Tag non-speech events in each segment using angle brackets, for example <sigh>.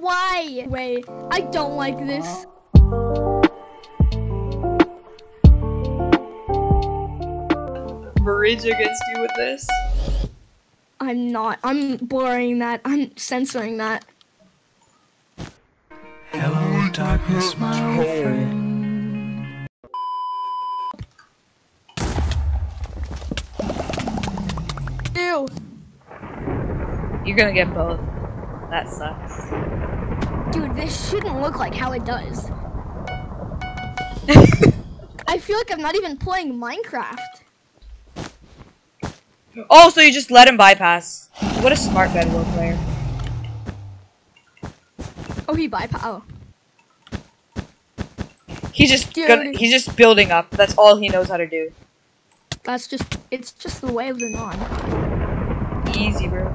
Why? Wait, I don't like this. Bridge against you with this. I'm not. I'm blurring that. I'm censoring that. Hello, darkness, my old friend. Ew. You're gonna get both. That sucks. Dude, this shouldn't look like how it does. <laughs> I feel like I'm not even playing Minecraft. Oh, so you just let him bypass. What a smart Bedwar player. Oh, he bypass. Oh. He's just gonna, he's just building up. That's all he knows how to do. That's just, it's just the way of the non. Easy, bro.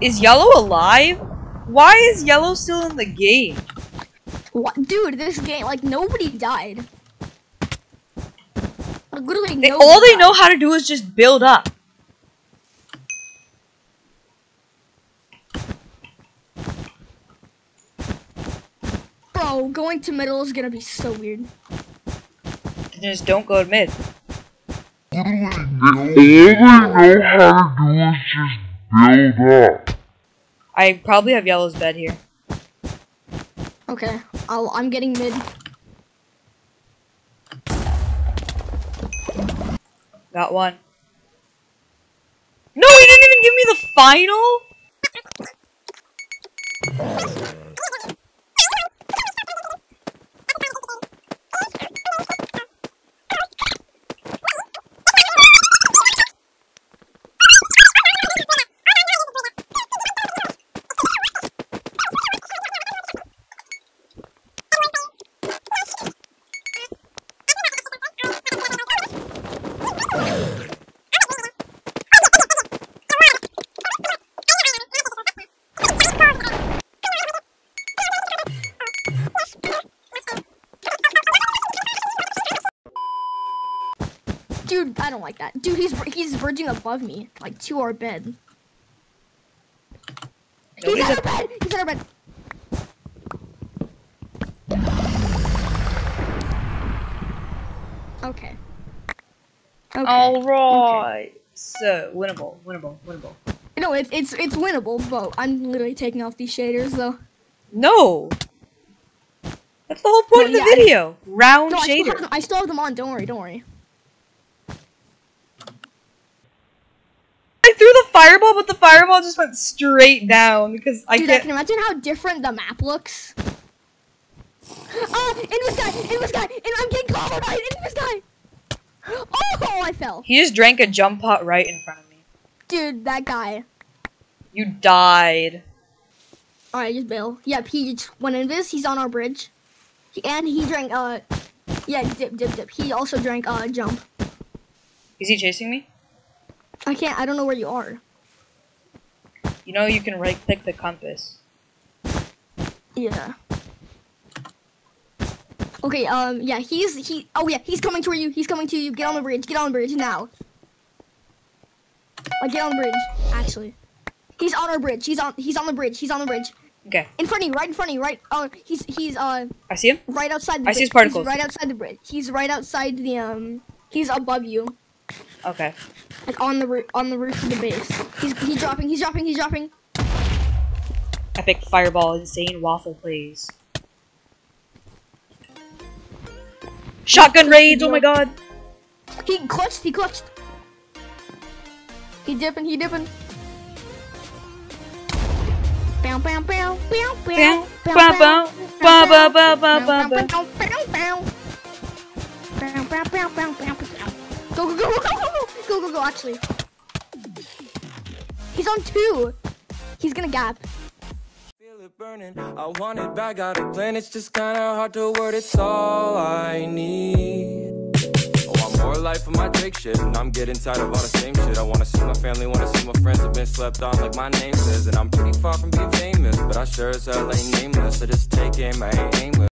Is Yellow alive? Why is Yellow still in the game? What? Dude, this game, like, nobody died. Like, literally They, nobody all they died. know how to do is just build up. Bro, going to middle is gonna be so weird. Just don't go to mid. All they know how to do is just build up. I probably have Yellow's bed here. Okay, I'll, I'm getting mid. Got one. No, he didn't even give me the final? Dude, I don't like that. Dude, he's he's bridging above me, like to our bed. He's Nobody's on a- our bed. He's on our bed. Okay. Okay. Alright. So, winnable, winnable, winnable. No, it's it's it's winnable, but I'm literally taking off these shaders though. No! That's the whole point No, of the yeah, I- video. Round No, I still, have shader. them, I still have them on. Don't worry. Don't worry. I threw the fireball, but the fireball just went straight down because I Dude, can't. can imagine how different the map looks. Ah, in this guy, in this guy, and I'm getting caught right in this guy. Oh, I fell. He just drank a jump pot right in front of me. Dude, that guy. You died. All right, just bail. Yep, he just went in this. He's on our bridge, He- and he drank. Uh, yeah, dip, dip, dip. He also drank. Uh, jump. Is he chasing me? I can't. I don't know where you are. You know you can right click the compass. Yeah. Okay, um, yeah, he's, he, oh yeah, he's coming toward you, he's coming to you, get on the bridge, get on the bridge now. Like, get on the bridge, actually. He's on our bridge, he's on, he's on the bridge, he's on the bridge. Okay, In front of you, right in front of you, right, uh, he's, he's, uh, I see him. right outside the I bridge. see his particles. He's right outside the bridge, he's right outside the, um, he's above you, Okay. like, on the, roo- on the roof of the base. He's, he's dropping, he's dropping, he's dropping. Epic fireball, insane waffle plays. Shotgun raids, oh my god. He clutched, he clutched. He dipping, he dipping. Bow, bow, bow, bow, bow, Bow, bow, bow, bow, bow, bow, bow, bow. Go, go, go, go, go, go, go, go, go, actually. He's on two. He's gonna gap. Burning. I want it back, got a plan. It's just kinda hard to word. It's all I need. I want more life of my Drake shit, and I'm getting tired of all the same shit. I wanna see my family, wanna see my friends. Have been slept on like my name says, and I'm pretty far from being famous, but I sure as hell ain't nameless. I just take aim, I ain't aimless.